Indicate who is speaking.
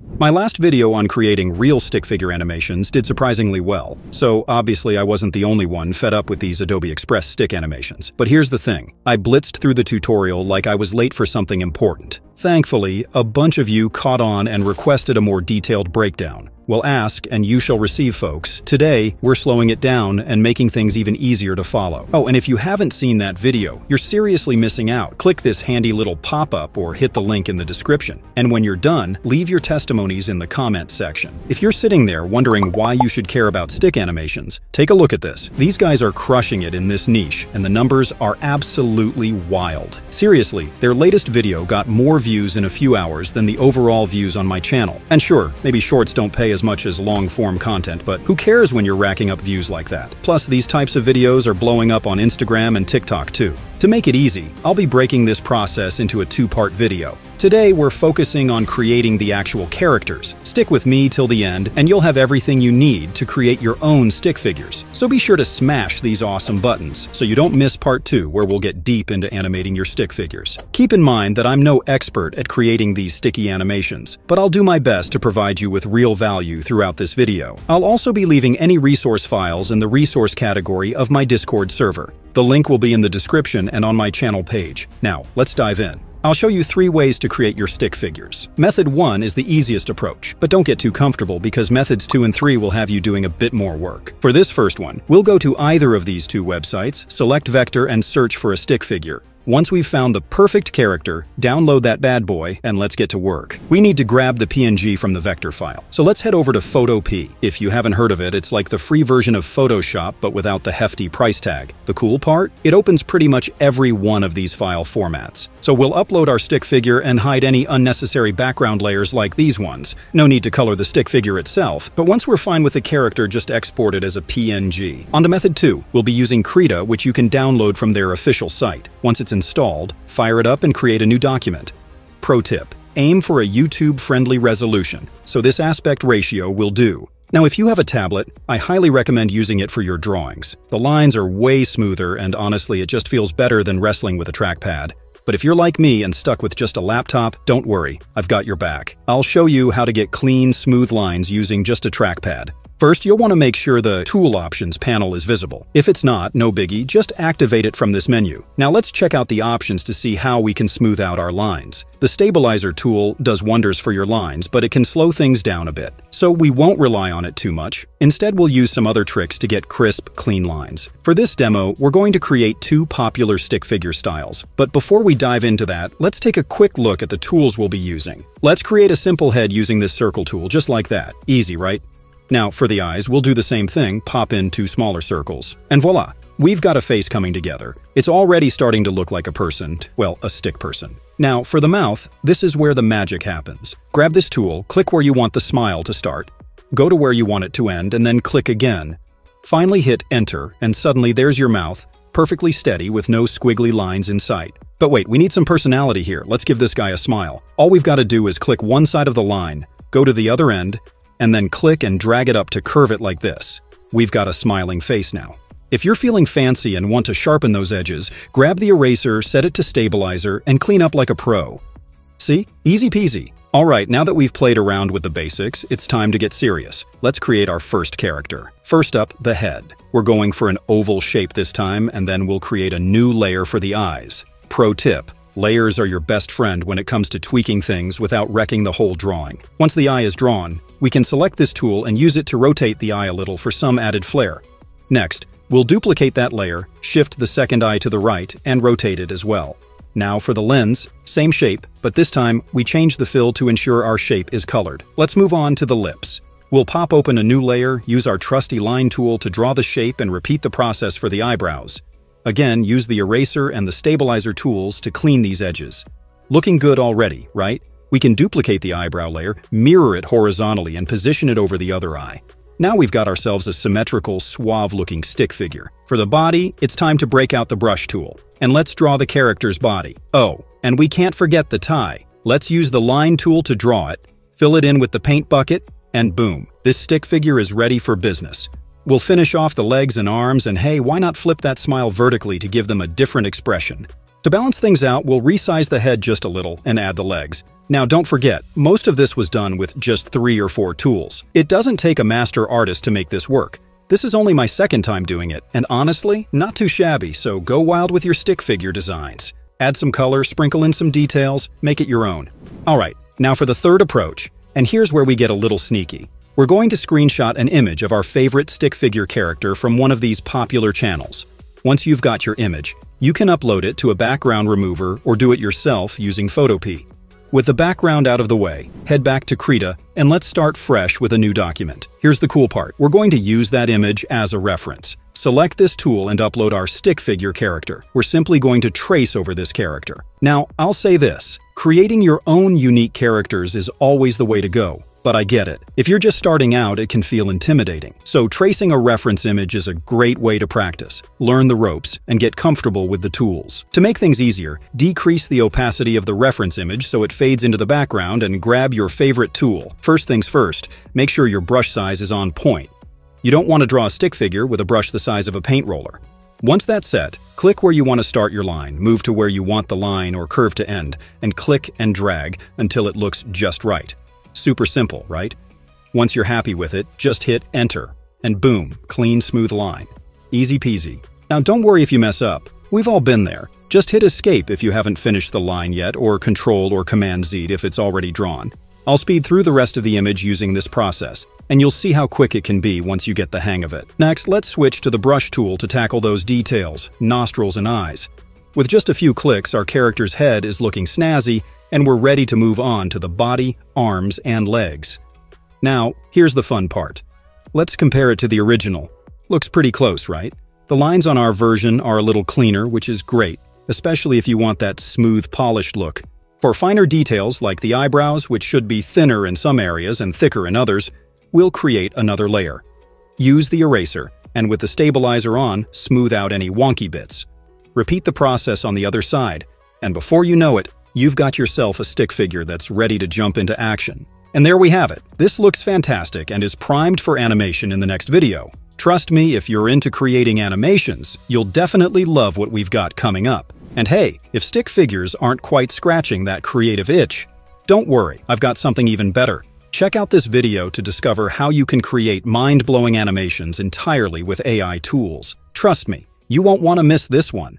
Speaker 1: you my last video on creating real stick figure animations did surprisingly well, so obviously I wasn't the only one fed up with these Adobe Express stick animations. But here's the thing, I blitzed through the tutorial like I was late for something important. Thankfully, a bunch of you caught on and requested a more detailed breakdown. Well, ask and you shall receive, folks. Today, we're slowing it down and making things even easier to follow. Oh, and if you haven't seen that video, you're seriously missing out. Click this handy little pop-up or hit the link in the description. And when you're done, leave your in the comments section. If you're sitting there wondering why you should care about stick animations, take a look at this. These guys are crushing it in this niche, and the numbers are absolutely wild. Seriously, their latest video got more views in a few hours than the overall views on my channel. And sure, maybe shorts don't pay as much as long-form content, but who cares when you're racking up views like that? Plus, these types of videos are blowing up on Instagram and TikTok too. To make it easy, I'll be breaking this process into a two-part video. Today, we're focusing on creating the actual characters. Stick with me till the end, and you'll have everything you need to create your own stick figures. So be sure to smash these awesome buttons, so you don't miss part 2 where we'll get deep into animating your stick figures. Keep in mind that I'm no expert at creating these sticky animations, but I'll do my best to provide you with real value throughout this video. I'll also be leaving any resource files in the resource category of my Discord server. The link will be in the description and on my channel page. Now, let's dive in. I'll show you three ways to create your stick figures. Method 1 is the easiest approach, but don't get too comfortable because methods 2 and 3 will have you doing a bit more work. For this first one, we'll go to either of these two websites, select Vector and search for a stick figure. Once we've found the perfect character, download that bad boy, and let's get to work. We need to grab the PNG from the vector file. So let's head over to Photopea. If you haven't heard of it, it's like the free version of Photoshop, but without the hefty price tag. The cool part? It opens pretty much every one of these file formats. So we'll upload our stick figure and hide any unnecessary background layers like these ones. No need to color the stick figure itself, but once we're fine with the character, just export it as a PNG. On to method 2. We'll be using Krita, which you can download from their official site. Once it's installed, fire it up and create a new document. Pro tip, aim for a YouTube-friendly resolution, so this aspect ratio will do. Now, if you have a tablet, I highly recommend using it for your drawings. The lines are way smoother, and honestly, it just feels better than wrestling with a trackpad. But if you're like me and stuck with just a laptop, don't worry, I've got your back. I'll show you how to get clean, smooth lines using just a trackpad. First, you'll want to make sure the Tool Options panel is visible. If it's not, no biggie, just activate it from this menu. Now let's check out the options to see how we can smooth out our lines. The Stabilizer tool does wonders for your lines, but it can slow things down a bit. So we won't rely on it too much. Instead, we'll use some other tricks to get crisp, clean lines. For this demo, we're going to create two popular stick figure styles. But before we dive into that, let's take a quick look at the tools we'll be using. Let's create a simple head using this circle tool, just like that. Easy, right? Now, for the eyes, we'll do the same thing, pop in two smaller circles. And voila! We've got a face coming together. It's already starting to look like a person, well, a stick person. Now, for the mouth, this is where the magic happens. Grab this tool, click where you want the smile to start, go to where you want it to end, and then click again. Finally hit Enter, and suddenly there's your mouth, perfectly steady with no squiggly lines in sight. But wait, we need some personality here. Let's give this guy a smile. All we've got to do is click one side of the line, go to the other end, and then click and drag it up to curve it like this. We've got a smiling face now. If you're feeling fancy and want to sharpen those edges, grab the eraser, set it to stabilizer, and clean up like a pro. See? Easy peasy. Alright, now that we've played around with the basics, it's time to get serious. Let's create our first character. First up, the head. We're going for an oval shape this time, and then we'll create a new layer for the eyes. Pro tip, layers are your best friend when it comes to tweaking things without wrecking the whole drawing. Once the eye is drawn, we can select this tool and use it to rotate the eye a little for some added flair. Next, we'll duplicate that layer, shift the second eye to the right, and rotate it as well. Now for the lens, same shape, but this time we change the fill to ensure our shape is colored. Let's move on to the lips. We'll pop open a new layer, use our trusty line tool to draw the shape and repeat the process for the eyebrows. Again, use the eraser and the stabilizer tools to clean these edges. Looking good already, right? We can duplicate the eyebrow layer, mirror it horizontally, and position it over the other eye. Now we've got ourselves a symmetrical, suave-looking stick figure. For the body, it's time to break out the brush tool. And let's draw the character's body. Oh, and we can't forget the tie. Let's use the line tool to draw it, fill it in with the paint bucket, and boom, this stick figure is ready for business. We'll finish off the legs and arms, and hey, why not flip that smile vertically to give them a different expression? To balance things out, we'll resize the head just a little and add the legs. Now don't forget, most of this was done with just three or four tools. It doesn't take a master artist to make this work. This is only my second time doing it, and honestly, not too shabby, so go wild with your stick figure designs. Add some color, sprinkle in some details, make it your own. Alright, now for the third approach, and here's where we get a little sneaky. We're going to screenshot an image of our favorite stick figure character from one of these popular channels. Once you've got your image, you can upload it to a background remover or do it yourself using Photopea. With the background out of the way, head back to Krita and let's start fresh with a new document. Here's the cool part. We're going to use that image as a reference. Select this tool and upload our stick figure character. We're simply going to trace over this character. Now, I'll say this. Creating your own unique characters is always the way to go. But I get it. If you're just starting out, it can feel intimidating. So tracing a reference image is a great way to practice, learn the ropes, and get comfortable with the tools. To make things easier, decrease the opacity of the reference image so it fades into the background and grab your favorite tool. First things first, make sure your brush size is on point. You don't want to draw a stick figure with a brush the size of a paint roller. Once that's set, click where you want to start your line, move to where you want the line or curve to end, and click and drag until it looks just right. Super simple, right? Once you're happy with it, just hit Enter, and boom, clean, smooth line. Easy peasy. Now don't worry if you mess up. We've all been there. Just hit Escape if you haven't finished the line yet, or Control or Command Z if it's already drawn. I'll speed through the rest of the image using this process, and you'll see how quick it can be once you get the hang of it. Next, let's switch to the brush tool to tackle those details, nostrils and eyes. With just a few clicks, our character's head is looking snazzy, and we're ready to move on to the body, arms, and legs. Now, here's the fun part. Let's compare it to the original. Looks pretty close, right? The lines on our version are a little cleaner, which is great, especially if you want that smooth, polished look. For finer details, like the eyebrows, which should be thinner in some areas and thicker in others, we'll create another layer. Use the eraser, and with the stabilizer on, smooth out any wonky bits. Repeat the process on the other side, and before you know it, you've got yourself a stick figure that's ready to jump into action. And there we have it. This looks fantastic and is primed for animation in the next video. Trust me, if you're into creating animations, you'll definitely love what we've got coming up. And hey, if stick figures aren't quite scratching that creative itch, don't worry, I've got something even better. Check out this video to discover how you can create mind-blowing animations entirely with AI tools. Trust me, you won't want to miss this one.